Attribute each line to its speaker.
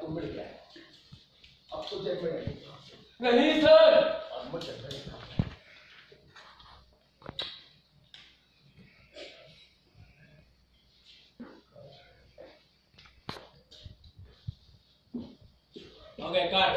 Speaker 1: तू मिल गया अब तुझे मिलेगा
Speaker 2: नहीं सर
Speaker 1: मुझे
Speaker 2: ओके कट